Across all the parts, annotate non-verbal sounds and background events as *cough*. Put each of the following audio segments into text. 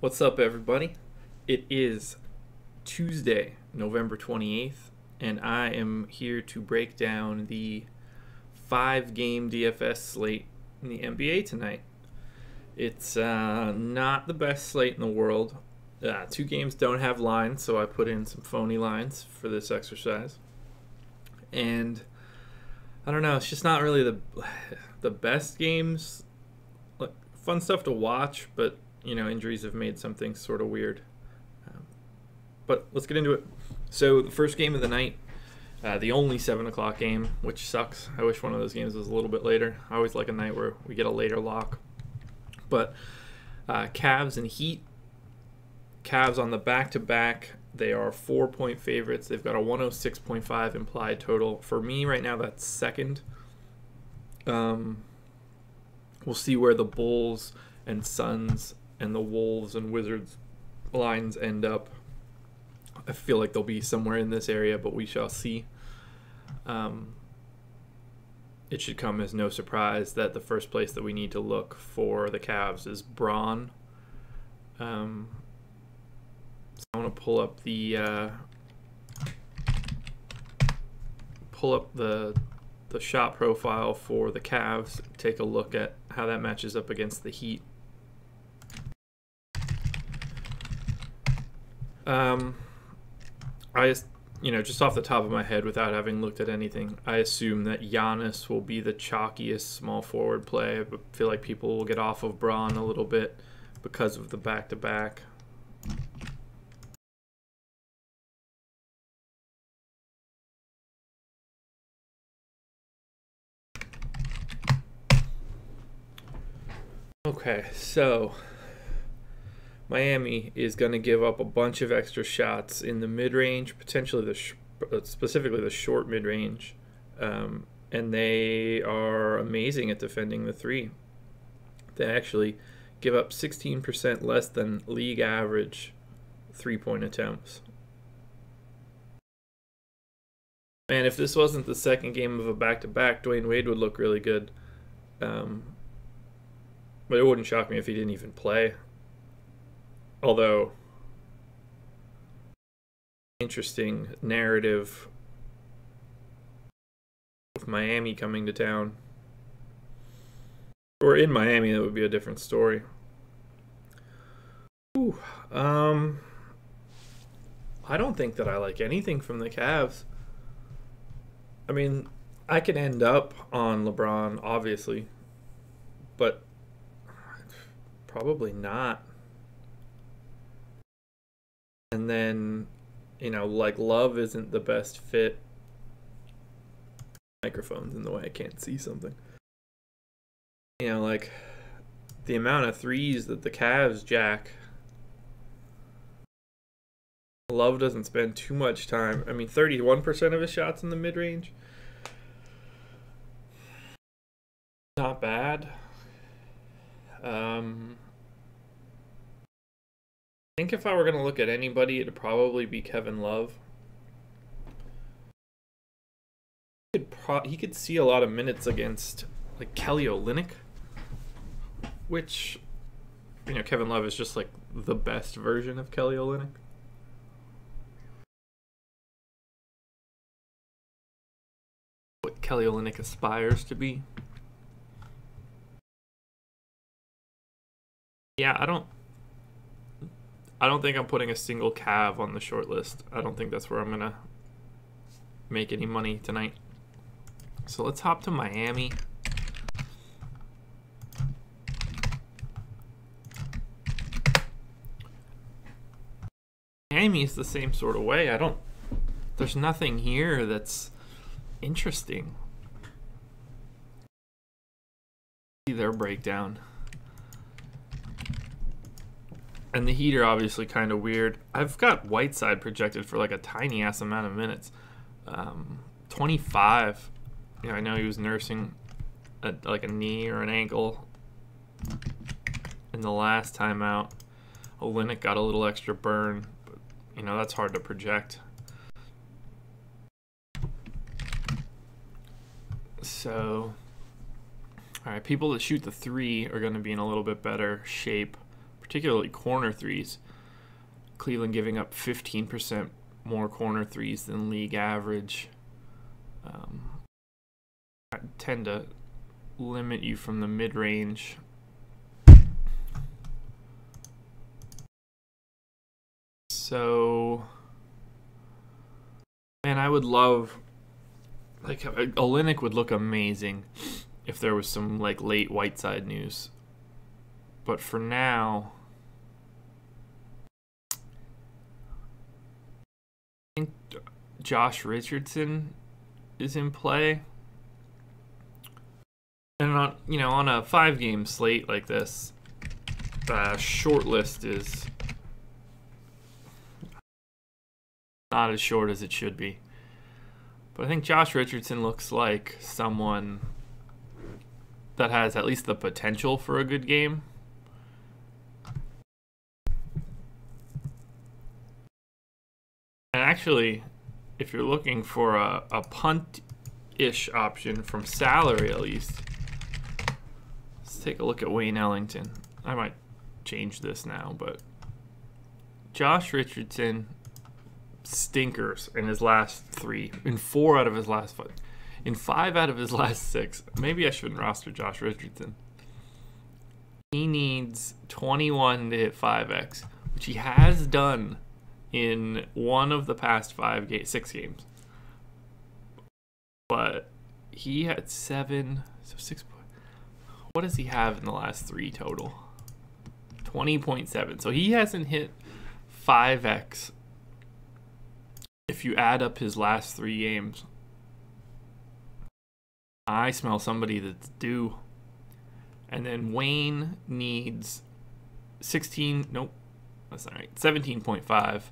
What's up, everybody? It is Tuesday, November 28th, and I am here to break down the five game DFS slate in the NBA tonight. It's uh, not the best slate in the world. Uh, two games don't have lines, so I put in some phony lines for this exercise. And I don't know, it's just not really the *sighs* the best games. Like, fun stuff to watch, but you know, injuries have made some things sort of weird. Um, but let's get into it. So the first game of the night, uh, the only seven o'clock game, which sucks. I wish one of those games was a little bit later. I always like a night where we get a later lock. But uh, Cavs and Heat. Cavs on the back to back. They are four point favorites. They've got a 106.5 implied total. For me right now, that's second. Um, we'll see where the Bulls and Suns and the Wolves and Wizards lines end up. I feel like they'll be somewhere in this area, but we shall see. Um, it should come as no surprise that the first place that we need to look for the Cavs is Bron. Um, so I want to pull up the uh, pull up the the shot profile for the Cavs. Take a look at how that matches up against the Heat. Um, I, you know, just off the top of my head, without having looked at anything, I assume that Giannis will be the chalkiest small forward play. I feel like people will get off of Bron a little bit because of the back-to-back. Okay, so Miami is going to give up a bunch of extra shots in the mid range, potentially the sh- uh, specifically the short mid range, um, and they are amazing at defending the three. They actually give up 16% less than league average three point attempts. Man, if this wasn't the second game of a back to back, Dwyane Wade would look really good. Um, but it wouldn't shock me if he didn't even play. Although, interesting narrative with Miami coming to town. Or in Miami, that would be a different story. Ooh, um, I don't think that I like anything from the Cavs. I mean, I can end up on LeBron, obviously, but probably not and then you know like Love isn't the best fit. Microphones in the way i can't see something. You know like the amount of threes that the Cavs jack. Love doesn't spend too much time i mean 31% of his shots in the mid-range. Not bad. Um think if I were going to look at anybody, it'd probably be Kevin Love. He could, pro- he could see a lot of minutes against like Kelly Olynyk, which you know Kevin Love is just like the best version of Kelly Olynyk. What Kelly Olynyk aspires to be. Yeah, I don't I don't think I'm putting a single Cav on the short list. I don't think that's where I'm going to make any money tonight. So let's hop to Miami. Miami is the same sort of way. I don't, there's nothing here that's interesting. See their breakdown and the heater obviously kind of weird. I've got Whiteside projected for like a tiny ass amount of minutes, um, 25. You know, I know he was nursing a, like a knee or an ankle in the last time out. Olynyk got a little extra burn, but you know that's hard to project. So, all right, people that shoot the three are going to be in a little bit better shape particularly corner threes. Cleveland giving up 15% more corner threes than league average. Um, tend to limit you from the mid range. So, man, I would love like Olynyk would look amazing if there was some like late Whiteside news. But for now, I think Josh Richardson is in play. And on you know on a five game slate like this, the short list is not as short as it should be. But I think Josh Richardson looks like someone that has at least the potential for a good game. And actually, if you're looking for a, a punt ish option from salary at least, let's take a look at Wayne Ellington. I might change this now, but Josh Richardson stinkers in his last three, in four out of his last five, in five out of his last six. Maybe I shouldn't roster Josh Richardson. He needs 21 to hit 5x, which he has done in one of the past five ga- six games. But he had seven, so six. What does he have in the last three total? 20.7. So he hasn't hit 5x if you add up his last three games, I smell somebody that's due. And then Wayne needs 16, nope, that's not right, 17.5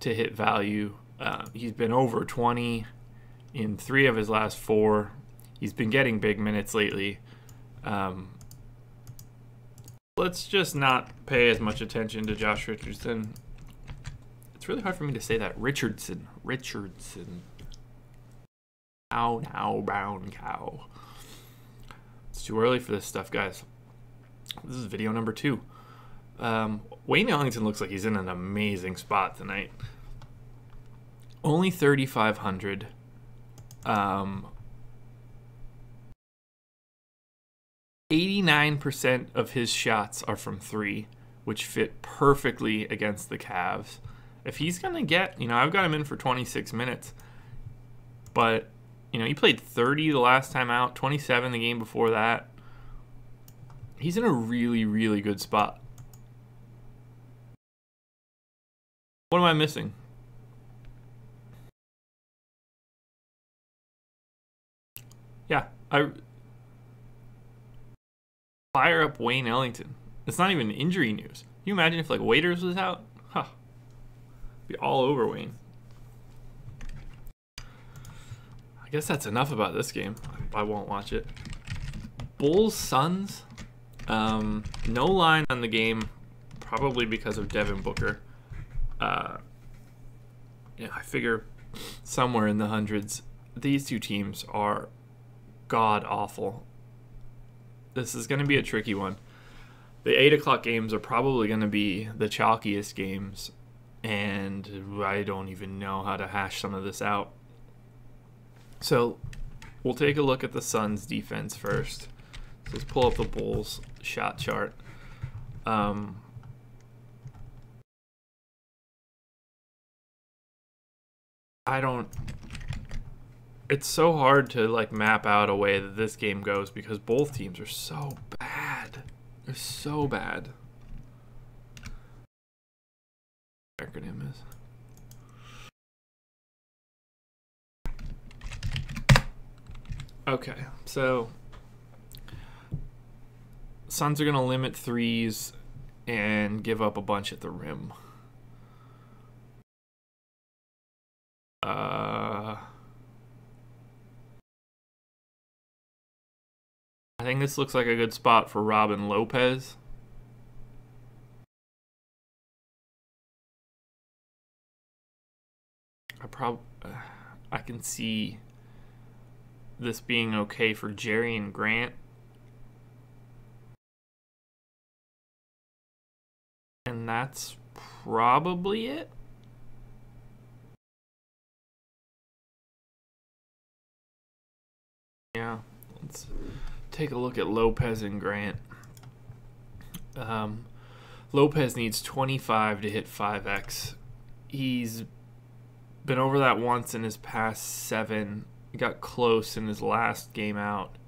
to hit value. Uh, he's been over 20 in three of his last four. He's been getting big minutes lately. Um, let's just not pay as much attention to Josh Richardson it's really hard for me to say that. Richardson. Richardson. Cow now, brown cow. It's too early for this stuff, guys. This is video number two. Um, Wayne Ellington looks like he's in an amazing spot tonight. Only 3,500. Um, 89% of his shots are from three, which fit perfectly against the Cavs if he's going to get, you know, I've got him in for 26 minutes, but, you know, he played 30 the last time out, 27 the game before that. He's in a really, really good spot. What am I missing? Yeah, I fire up Wayne Ellington. It's not even injury news. Can you imagine if like Waiters was out? Huh. Be all over Wayne. I guess that's enough about this game. I won't watch it. Bulls Suns. Um, no line on the game, probably because of Devin Booker. Uh, yeah, I figure somewhere in the hundreds. These two teams are god awful. This is going to be a tricky one. The 8 o'clock games are probably going to be the chalkiest games and I don't even know how to hash some of this out. So we'll take a look at the Suns defense first. So let's pull up the Bulls shot chart. Um, I don't. It's so hard to like map out a way that this game goes because both teams are so bad. They're so bad. acronym is. Okay, so Suns are going to limit threes and give up a bunch at the rim. Uh, I think this looks like a good spot for Robin Lopez. I prob I can see this being okay for Jerian Grant. And that's probably it. Yeah, let's take a look at Lopez and Grant. Um, Lopez needs 25 to hit 5x. He's been over that once in his past seven. He got close in his last game out.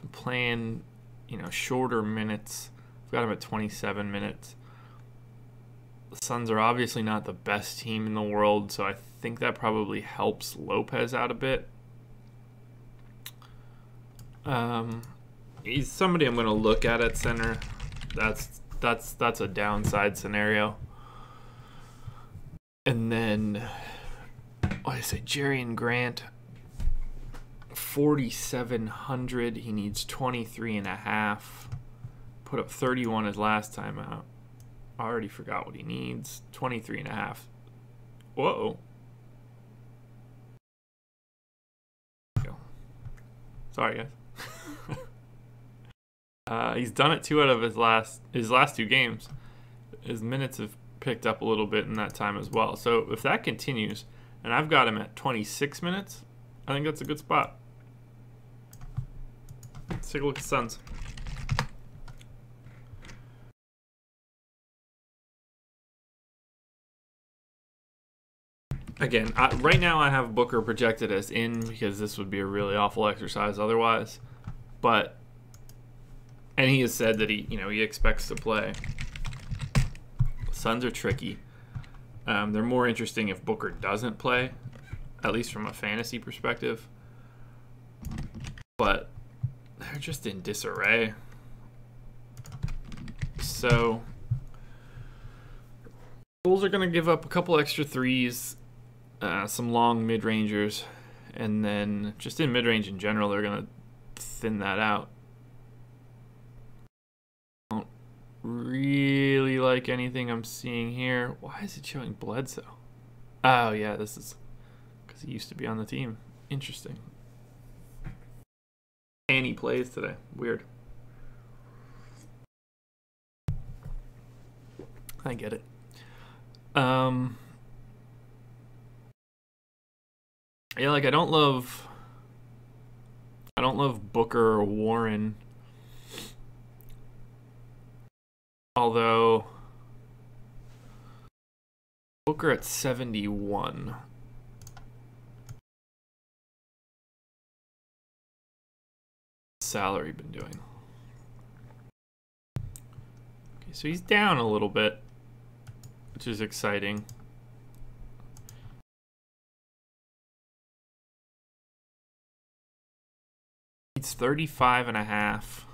Been playing, you know, shorter minutes. I've got him at 27 minutes. The Suns are obviously not the best team in the world, so I think that probably helps Lopez out a bit. Um, he's somebody I'm going to look at at center. That's that's that's a downside scenario. And then what I say, Jerian Grant, 4,700. He needs 23 and a half. Put up 31 his last time out. I already forgot what he needs. 23 and a half. Whoa. Sorry, guys. Uh, he's done it two out of his last his last two games. His minutes have picked up a little bit in that time as well. So if that continues, and I've got him at 26 minutes, I think that's a good spot. Let's take a look at Suns. Again, I, right now I have Booker projected as in because this would be a really awful exercise otherwise. But and he has said that he, you know, he expects to play. Suns are tricky. Um, they're more interesting if Booker doesn't play, at least from a fantasy perspective. But they're just in disarray. So Bulls are going to give up a couple extra threes, uh, some long mid rangers, and then just in mid range in general, they're going to thin that out. Really like anything I'm seeing here. Why is it showing Bledsoe? Oh, yeah, this is because he used to be on the team. Interesting. And he plays today. Weird. I get it. Um, yeah, like I don't love, I don't love Booker or Warren Although Booker at 71. Salary been doing. Okay, so he's down a little bit, which is exciting. It's 35 and a half.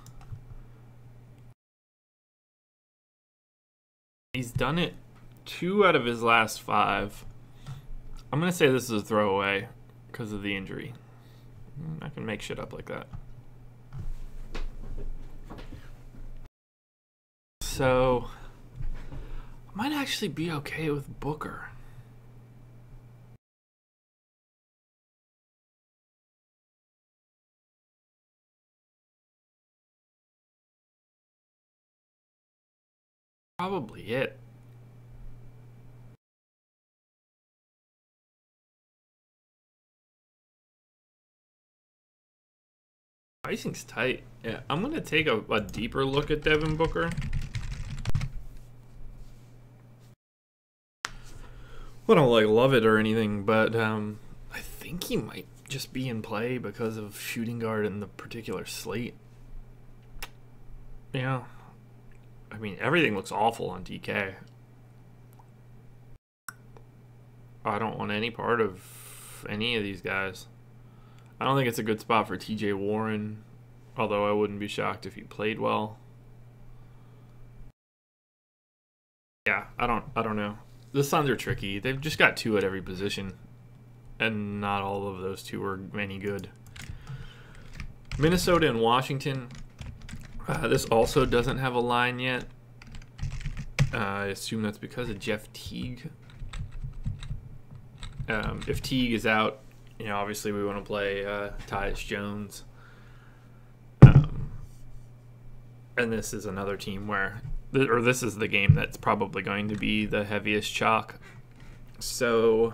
He's done it two out of his last five. I'm going to say this is a throwaway because of the injury. I can make shit up like that. So, I might actually be okay with Booker. Probably it. Pricing's tight. Yeah, I'm gonna take a, a deeper look at Devin Booker. I don't like love it or anything, but um, I think he might just be in play because of shooting guard in the particular slate. Yeah, I mean, everything looks awful on DK. I don't want any part of any of these guys. I don't think it's a good spot for TJ Warren, although I wouldn't be shocked if he played well. Yeah, I don't I don't know. The Suns are tricky. They've just got two at every position. And not all of those two are any good. Minnesota and Washington, uh, this also doesn't have a line yet. Uh, I assume that's because of Jeff Teague. Um, if Teague is out, you know, obviously we want to play uh, Tyus Jones. Um, and this is another team where th- or this is the game that's probably going to be the heaviest chalk. So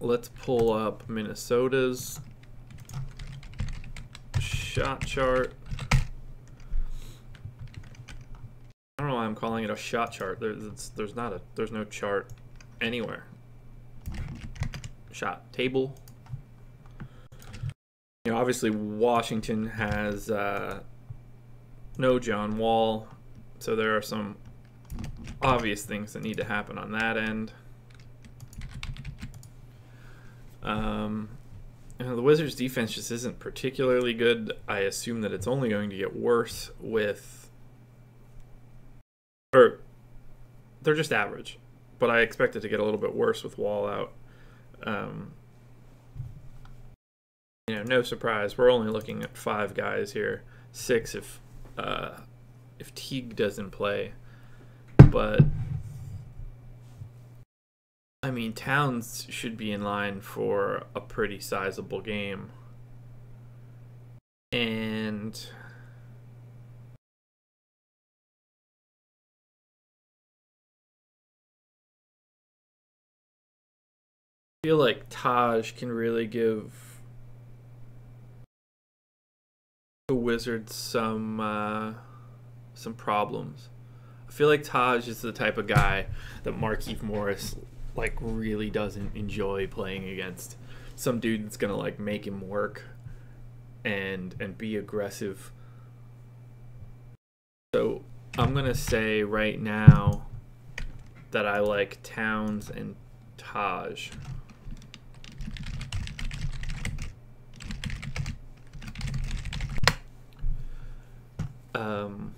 let's pull up Minnesota's shot chart. I don't know why I'm calling it a shot chart. There's there's not a there's no chart anywhere. Shot table. You know, obviously Washington has uh, no John Wall, so there are some obvious things that need to happen on that end. Um, you know, the Wizards' defense just isn't particularly good. I assume that it's only going to get worse with, or they're just average, but I expect it to get a little bit worse with Wall out. Um, you know, no surprise. We're only looking at five guys here, six if uh, if Teague doesn't play, but I mean Towns should be in line for a pretty sizable game, and. Feel like Taj can really give the Wizards some uh, some problems. I feel like Taj is the type of guy that Markieff Morris like really doesn't enjoy playing against. Some dude that's gonna like make him work and and be aggressive. So I'm gonna say right now that I like Towns and Taj. Um,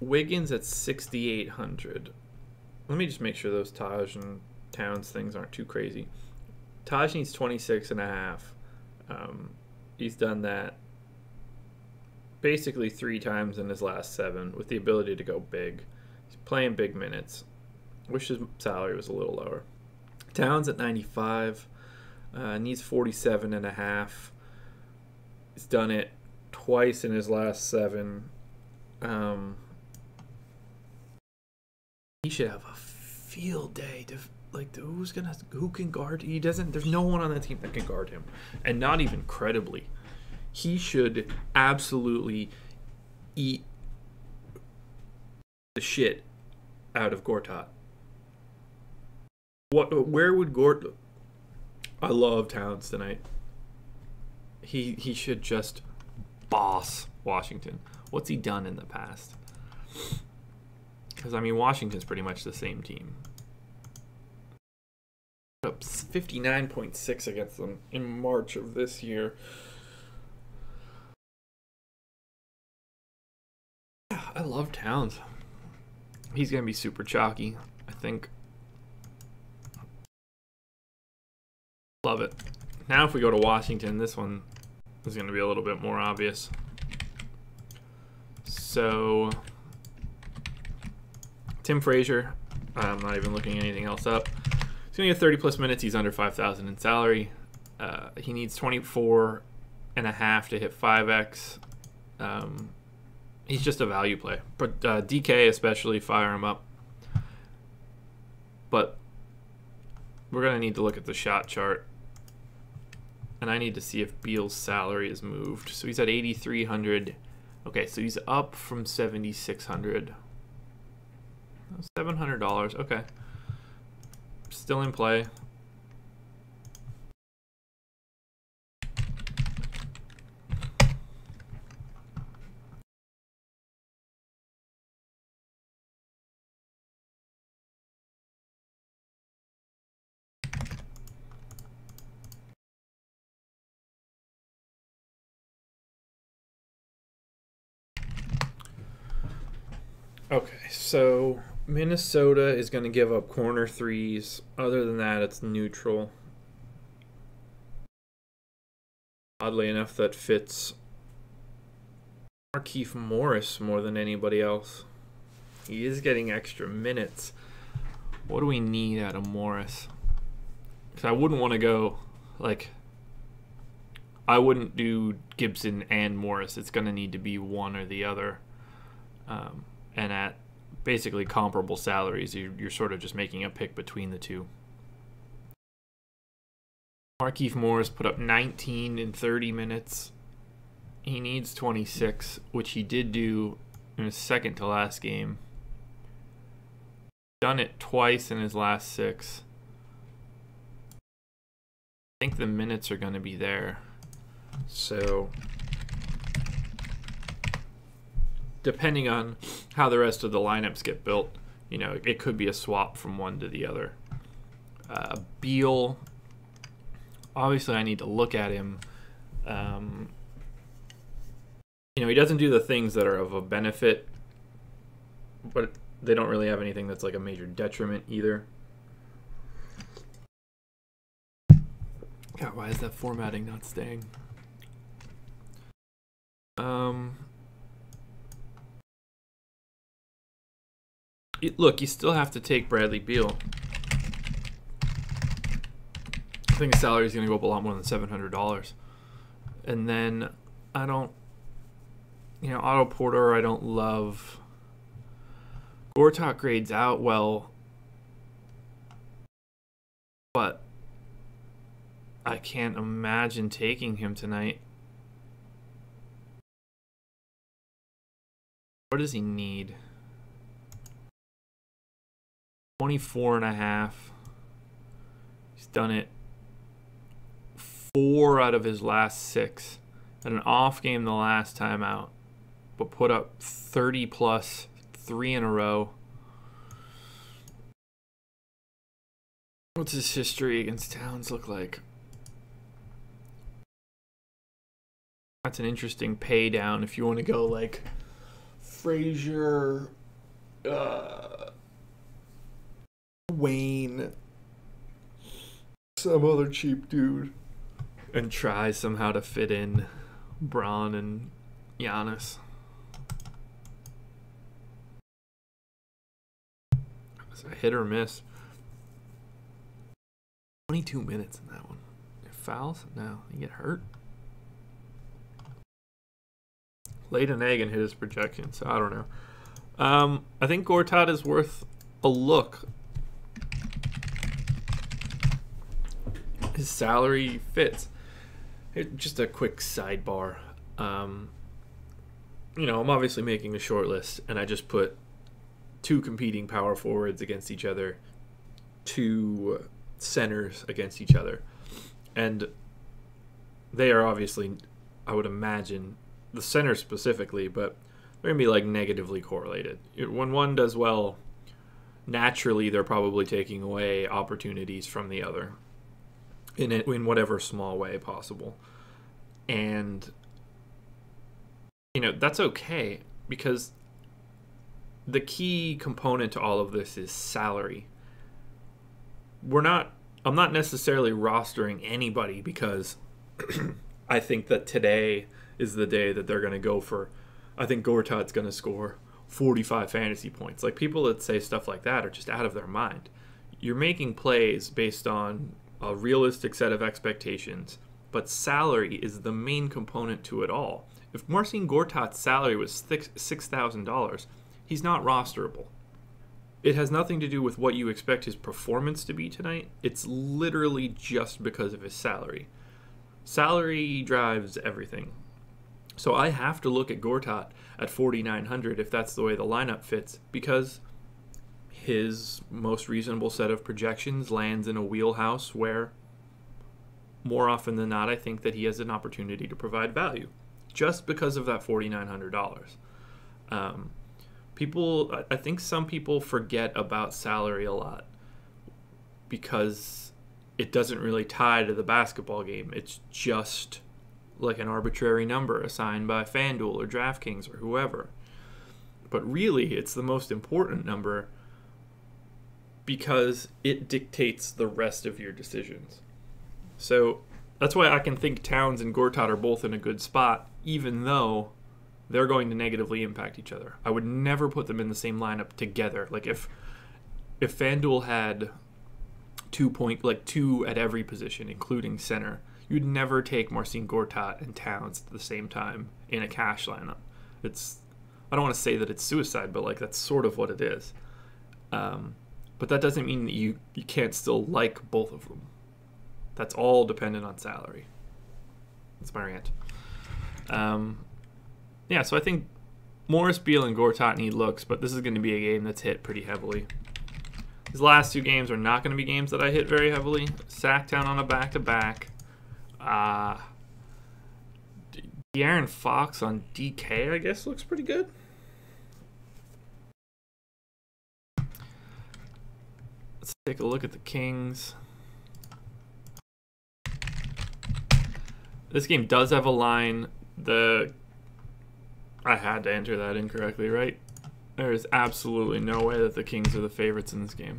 Wiggins at 6,800. Let me just make sure those Taj and Towns things aren't too crazy. Taj needs 26 and a half. Um, he's done that basically three times in his last seven with the ability to go big. He's playing big minutes. Wish his salary was a little lower. Towns at 95. Uh, needs 47 and a half. He's done it twice in his last seven. Um, he should have a field day to like who's gonna who can guard he doesn't there's no one on that team that can guard him. And not even credibly. He should absolutely eat the shit out of Gortat. What where would Gort I love Towns tonight. He he should just boss Washington What's he done in the past? Because, I mean, Washington's pretty much the same team. Up 59.6 against them in March of this year. *sighs* I love Towns. He's going to be super chalky, I think. Love it. Now if we go to Washington, this one is going to be a little bit more obvious. So, Tim Frazier, I'm not even looking anything else up. He's going to get 30 plus minutes. He's under 5,000 in salary. Uh, he needs 24 and a half to hit 5x. Um, he's just a value play. But uh, DK especially, fire him up. But we're going to need to look at the shot chart. And I need to see if Beal's salary is moved. So he's at 8,300. Okay, so he's up from 7,600. $700, okay. Still in play. Okay, so Minnesota is going to give up corner threes. Other than that, it's neutral. Oddly enough, that fits Markieff Morris more than anybody else. He is getting extra minutes. What do we need out of Morris? Because I wouldn't want to go, like, I wouldn't do Gibson and Morris. It's going to need to be one or the other. Um, and at basically comparable salaries. You're, you're sort of just making a pick between the two. Markieff Morris put up 19 in 30 minutes. He needs 26, which he did do in his second to last game. Done it twice in his last six. I think the minutes are going to be there. So, depending on how the rest of the lineups get built, you know, it could be a swap from one to the other. Uh, Beal, obviously, I need to look at him. Um, you know, he doesn't do the things that are of a benefit, but they don't really have anything that's like a major detriment either. God, why is that formatting not staying? Um, look, you still have to take Bradley Beal. I think his salary is going to go up a lot more than seven hundred dollars, and then I don't, you know, Otto Porter. I don't love. Gortat grades out well, but I can't imagine taking him tonight. What does he need? 24 and a half. He's done it four out of his last six. Had an off game the last time out, but put up 30 plus three in a row. What's his history against Towns look like? That's an interesting pay down if you want to go like Frazier, uh, Wayne, some other cheap dude, and try somehow to fit in Bron and Giannis. It's a hit or miss. 22 minutes in that one. fouls? No. You get hurt? laid an egg and hit his projection, so I don't know. Um, I think Gortat is worth a look. His salary fits. just a quick sidebar. Um, you know, I'm obviously making a short list, and I just put two competing power forwards against each other, two centers against each other. And they are obviously, I would imagine, the center specifically, but they're gonna be like negatively correlated. When one does well, naturally they're probably taking away opportunities from the other in it, in whatever small way possible, and you know that's okay because the key component to all of this is salary. We're not. I'm not necessarily rostering anybody because *clears throat* I think that today is the day that they're going to go for. I think Gortat's going to score 45 fantasy points. Like people that say stuff like that are just out of their mind. You're making plays based on a realistic set of expectations, but salary is the main component to it all. If Marcin Gortat's salary was $6,000, he's not rosterable. It has nothing to do with what you expect his performance to be tonight. It's literally just because of his salary. Salary drives everything. So I have to look at Gortat at 4,900 if that's the way the lineup fits because his most reasonable set of projections lands in a wheelhouse where more often than not I think that he has an opportunity to provide value just because of that $4,900. Um, people, I think some people forget about salary a lot because it doesn't really tie to the basketball game. It's just like an arbitrary number assigned by FanDuel or DraftKings or whoever. But really, it's the most important number because it dictates the rest of your decisions. So that's why I can think Towns and Gortat are both in a good spot, even though they're going to negatively impact each other. I would never put them in the same lineup together. Like if if FanDuel had two point like two at every position, including center, you'd never take Marcin Gortat and Towns at the same time in a cash lineup. It's I don't want to say that it's suicide, but like that's sort of what it is. Um, but that doesn't mean that you you can't still like both of them. That's all dependent on salary. That's my rant. Um, yeah, so I think Morris Beal and Gortat need looks, but this is going to be a game that's hit pretty heavily. These last two games are not going to be games that I hit very heavily. Sactown on a back-to-back. Uh, De'Aaron Fox on DK, I guess, looks pretty good. Let's take a look at the Kings. This game does have a line. The I had to enter that incorrectly, right? There is absolutely no way that the Kings are the favorites in this game.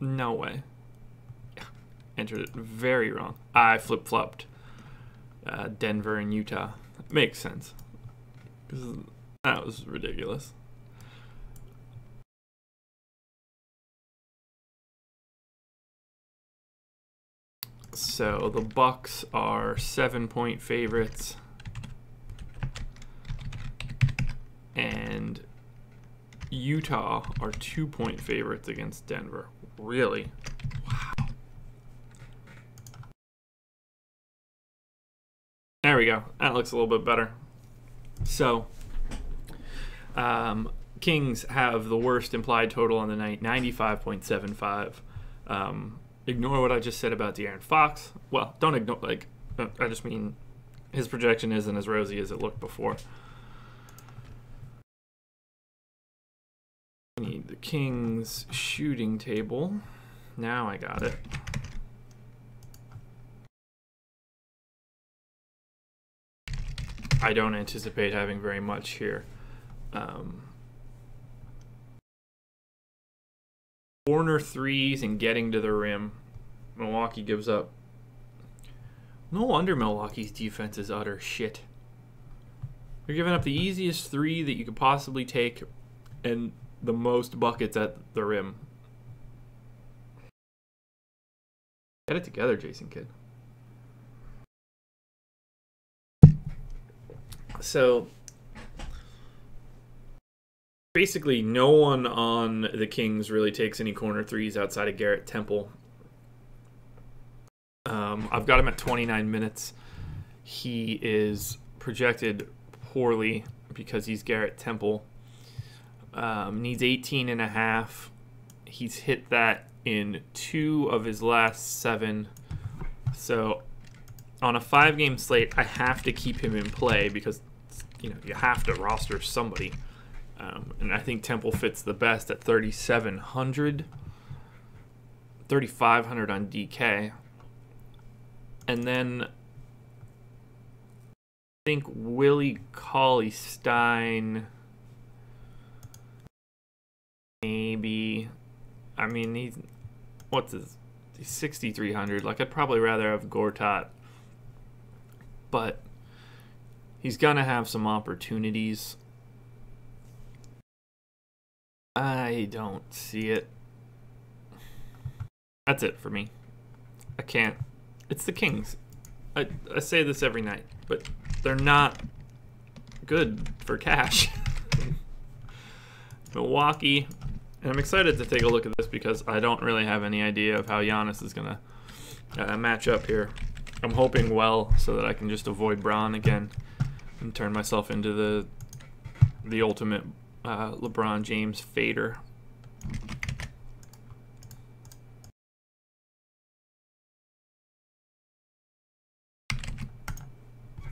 No way. Yeah, entered it very wrong. I flip flopped uh, Denver and Utah. Makes sense. That was ridiculous. So the Bucks are seven point favorites. And Utah are two point favorites against Denver. Really? Wow. There we go. That looks a little bit better. So, um, Kings have the worst implied total on the night, 95.75. Um, ignore what I just said about De'Aaron Fox. Well, don't ignore, like, I just mean his projection isn't as rosy as it looked before. I need the King's shooting table. Now I got it. I don't anticipate having very much here. Um, corner threes and getting to the rim. Milwaukee gives up. No wonder Milwaukee's defense is utter shit. They're giving up the easiest three that you could possibly take and the most buckets at the rim. Get it together, Jason Kidd. So basically no one on the Kings really takes any corner threes outside of Garrett Temple. Um, I've got him at 29 minutes. He is projected poorly because he's Garrett Temple. Um, needs 18 and a half. He's hit that in two of his last seven. So on a five game slate, I have to keep him in play because you know you have to roster somebody. Um, and I think Temple fits the best at 3,700, 3,500 on DK. And then I think Willie Cauley Stein, maybe. I mean, he's, what's his, he's 6,300. Like, I'd probably rather have Gortat. But he's going to have some opportunities. I don't see it. That's it for me. I can't. It's the Kings. I, I say this every night, but they're not good for cash. *laughs* Milwaukee, and I'm excited to take a look at this because I don't really have any idea of how Giannis is going to uh, match up here. I'm hoping well so that I can just avoid Bron again and turn myself into the the ultimate uh, LeBron James fader.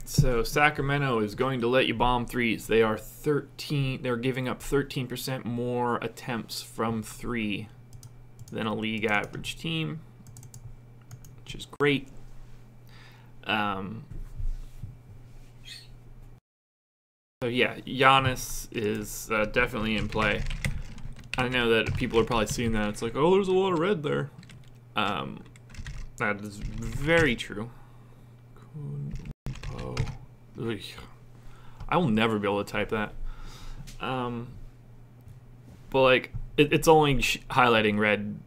So Sacramento is going to let you bomb threes. They are 13. They're giving up 13% more attempts from three than a league average team, which is great. Um, So yeah, Giannis is uh, definitely in play. I know that people are probably seeing that. It's like, oh, there's a lot of red there. Um, that is very true. I will never be able to type that. Um, but like, it, it's only highlighting red.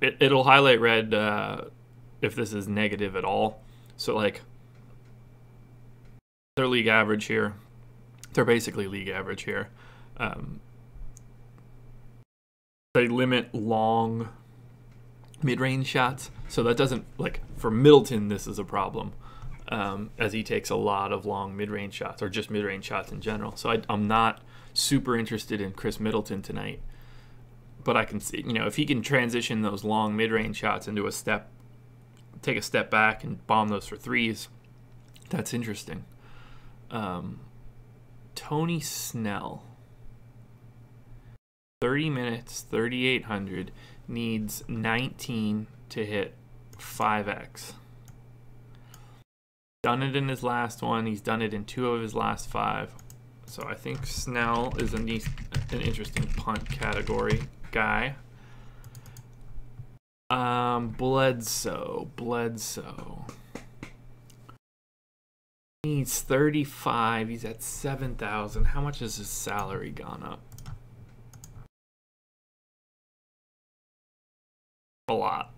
It, it'll highlight red uh, if this is negative at all. So like, their league average here They're basically league average here. Um, they limit long mid-range shots, so that doesn't like for Middleton. This is a problem um, as he takes a lot of long mid-range shots or just mid-range shots in general. So I, I'm not super interested in Khris Middleton tonight, but I can see you know if he can transition those long mid-range shots into a step, take a step back and bomb those for threes. That's interesting. Um, Tony Snell. 30 minutes, 3,800, needs 19 to hit 5x. Done it in his last one. He's done it in two of his last five. So I think Snell is an, an interesting punt category guy. Um, Bledsoe, Bledsoe needs 35. He's at 7,000. How much has his salary gone up? A lot.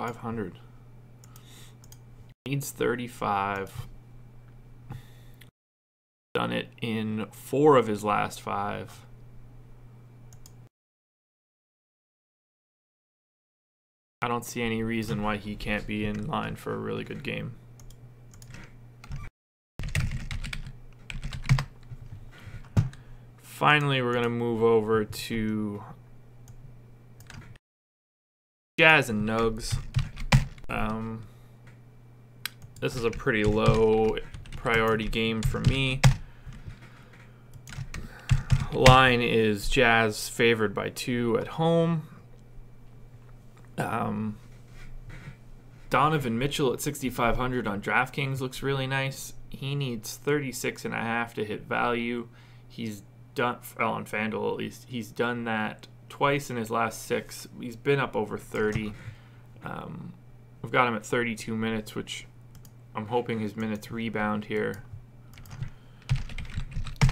500. Needs 35. Done it in four of his last five. I don't see any reason why he can't be in line for a really good game. Finally, we're going to move over to Jazz and Nugs. Um, this is a pretty low priority game for me. Line is Jazz favored by two at home. Um, Donovan Mitchell at 6,500 on DraftKings looks really nice. He needs 36 and a half to hit value. He's done, well, on FanDuel at least, he's done that twice in his last six. He's been up over 30. Um, we've got him at 32 minutes, which I'm hoping his minutes rebound here.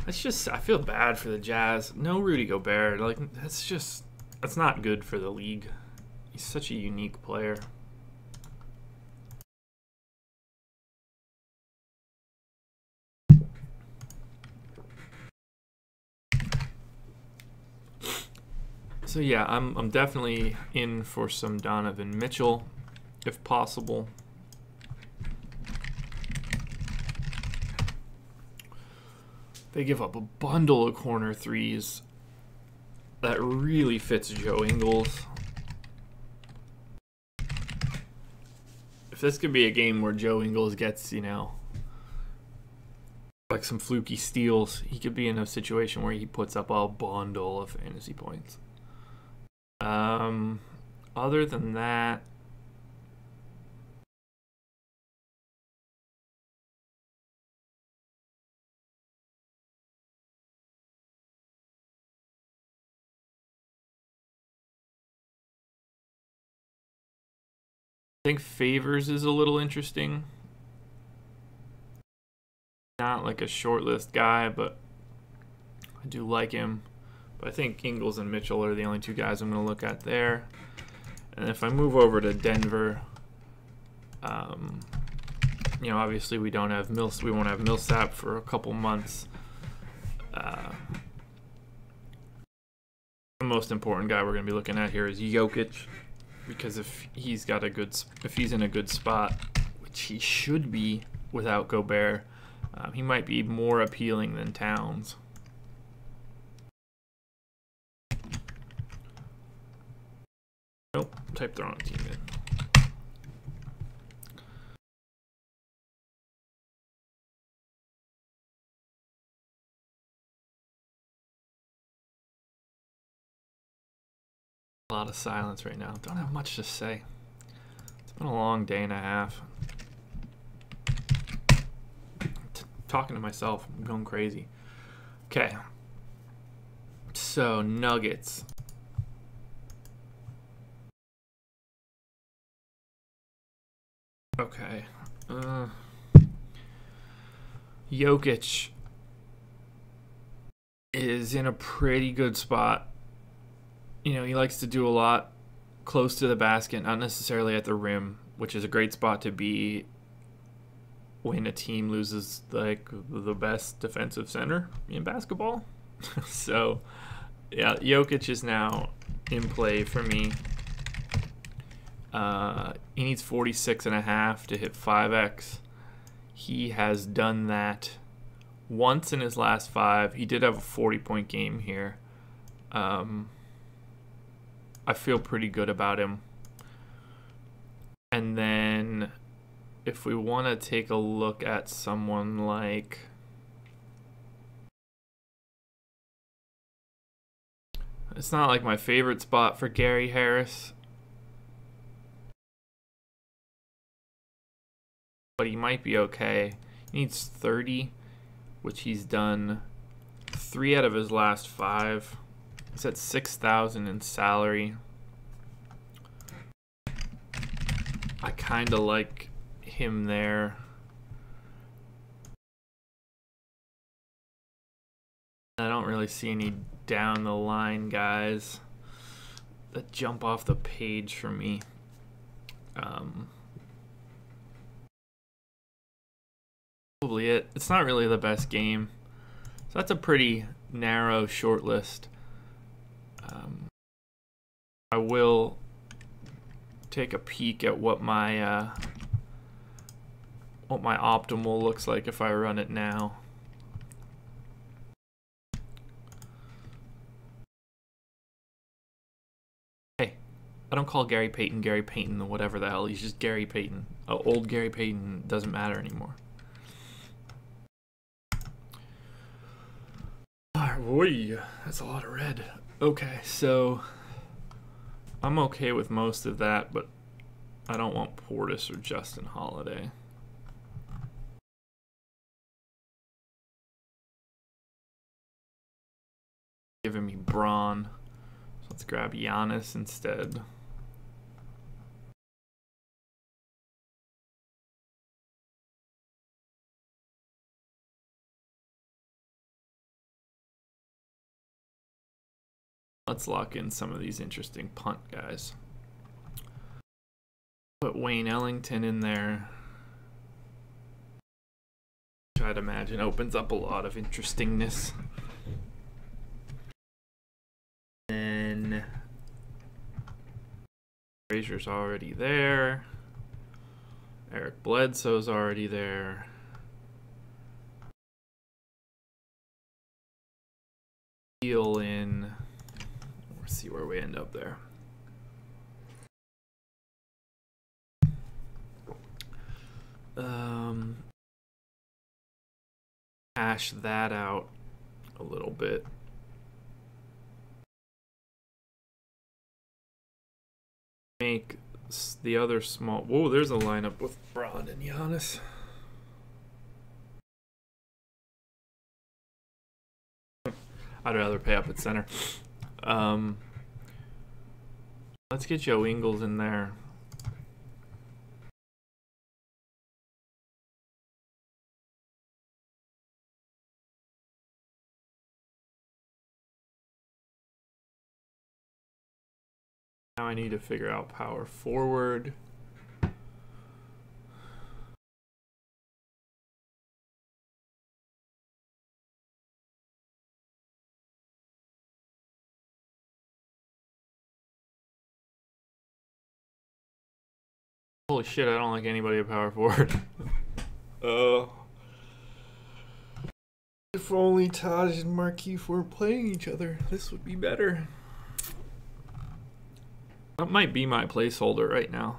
It's just, I feel bad for the Jazz. No Rudy Gobert. Like, that's just, that's not good for the league. He's such a unique player. So yeah, I'm I'm definitely in for some Donovan Mitchell, if possible. They give up a bundle of corner threes. That really fits Joe Ingles. This could be a game where Joe Ingles gets, you know, like some fluky steals, he could be in a situation where he puts up a bundle of fantasy points. Um, other than that, think Favors is a little interesting. Not like a short list guy, but I do like him. But I think Ingles and Mitchell are the only two guys I'm going to look at there. And if I move over to Denver, um, you know, obviously we don't have Mills, we won't have Millsap for a couple months. Uh, the most important guy we're going to be looking at here is Jokic because if he's got a good, if he's in a good spot, which he should be without Gobert, um, he might be more appealing than Towns. Nope, type the wrong team lot of silence right now. Don't have much to say. It's been a long day and a half. T talking to myself. I'm going crazy. Okay. So, Nuggets. Okay. Uh, Jokic is in a pretty good spot you know, he likes to do a lot close to the basket, not necessarily at the rim, which is a great spot to be when a team loses like the best defensive center in basketball. *laughs* so, yeah, Jokic is now in play for me. Uh, he needs 46 and a half to hit 5x. He has done that once in his last five. He did have a 40 point game here. Um, I feel pretty good about him. And then if we want to take a look at someone like It's not like my favorite spot for Gary Harris. But he might be okay. He needs 30, which he's done three out of his last five. He's at 6,000 in salary. I kind of like him there. I don't really see any down the line guys that jump off the page for me. Um, probably it. It's not really the best game. So that's a pretty narrow short list. Um, I will take a peek at what my uh, what my optimal looks like if I run it now. Hey, I don't call Gary Payton Gary Payton or whatever the hell. He's just Gary Payton. Uh, old Gary Payton doesn't matter anymore. boy, that's a lot of red. Okay, so I'm okay with most of that, but I don't want Portis or Justin Holiday. Giving me Bron. So let's grab Giannis instead. Let's lock in some of these interesting punt guys. Put Wayne Ellington in there. Try to imagine opens up a lot of interestingness. Then Frazier's already there. Eric Bledsoe's already there. Heal in see where we end up there. Um, hash that out a little bit. Make the other small. Whoa, there's a lineup with Bron and Giannis. I'd rather pay up at center. Um, let's get Joe Ingles in there. Now I need to figure out power forward. Holy shit, I don't like anybody at power forward. *laughs* uh, if only Taj and Markieff were playing each other, this would be better. That might be my placeholder right now.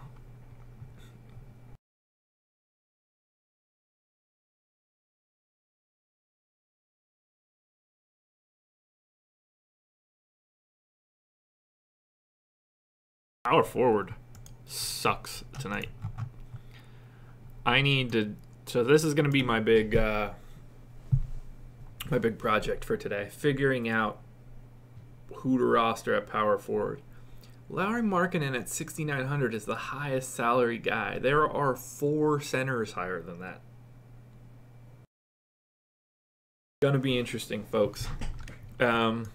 Power forward sucks tonight. I need to. So this is going to be my big, uh, my big project for today. Figuring out who to roster at power forward. Lauri Markkanen at 6,900 is the highest salary guy. There are four centers higher than that. Gonna be interesting, folks. Um,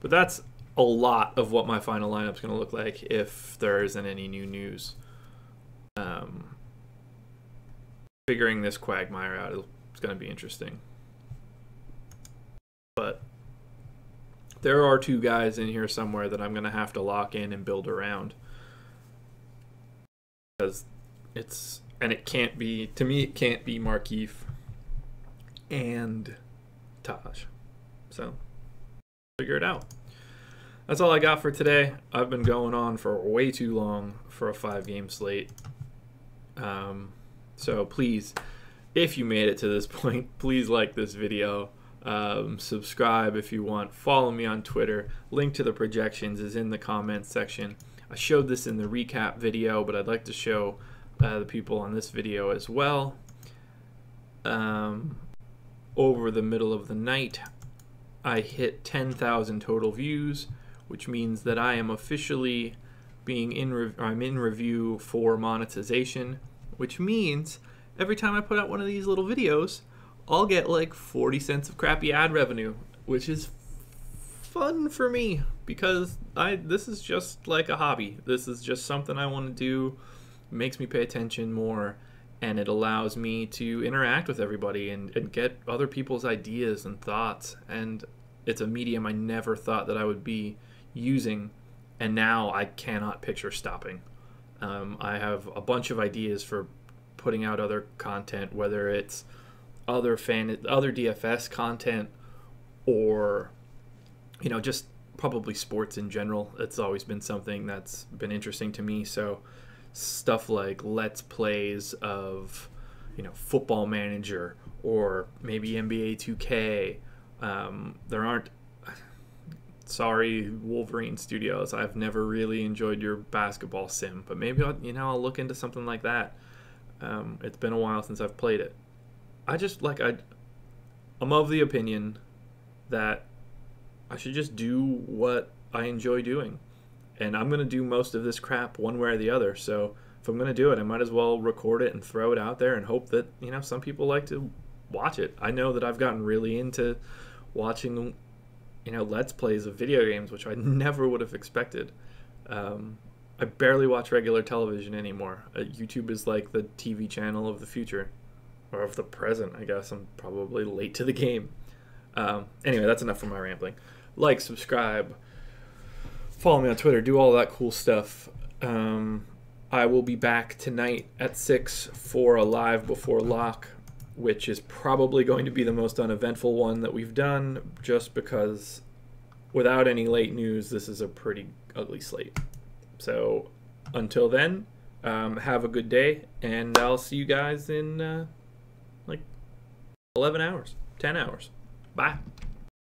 but that's a lot of what my final lineup's going to look like if there isn't any new news. Um, figuring this quagmire out is going to be interesting. But there are two guys in here somewhere that I'm going to have to lock in and build around. Because it's, and it can't be, to me, it can't be Markieff and Taj. So, figure it out. That's all I got for today. I've been going on for way too long for a five game slate. Um, so please, if you made it to this *laughs* point, please like this video. Um, subscribe if you want. Follow me on Twitter. Link to the projections is in the comments section. I showed this in the recap video, but I'd like to show uh, the people on this video as well. Um, over the middle of the night, I hit 10,000 total views, which means that I am officially being in I'm in review for monetization, which means every time I put out one of these little videos, I'll get like 40 cents of crappy ad revenue, which is fun for me because I this is just like a hobby. This is just something I want to do. It makes me pay attention more and it allows me to interact with everybody and, and get other people's ideas and thoughts and it's a medium I never thought that I would be using and now I cannot picture stopping. Um, I have a bunch of ideas for putting out other content, whether it's other fan, other DFS content, or you know just probably sports in general. It's always been something that's been interesting to me. So stuff like let's plays of you know football manager or maybe NBA 2K. Um, there aren't sorry wolverine studios i've never really enjoyed your basketball sim but maybe I'll, you know i'll look into something like that. Um, it's been a while since i've played it. I just like i i'm of the opinion that i should just do what i enjoy doing. And i'm going to do most of this crap one way or the other. So if i'm going to do it i might as well record it and throw it out there and hope that you know some people like to watch it. I know that i've gotten really into watching you know, let's plays of video games, which I never would have expected. Um, I barely watch regular television anymore. Uh, YouTube is like the TV channel of the future, or of the present, I guess. I'm probably late to the game. Um, anyway, that's enough for my rambling. Like, subscribe, follow me on Twitter, do all that cool stuff. Um, I will be back tonight at 6 for a live before lock which is probably going to be the most uneventful one that we've done, just because without any late news, this is a pretty ugly slate. So until then, um, have a good day, and I'll see you guys in uh, like 11 hours, 10 hours. Bye.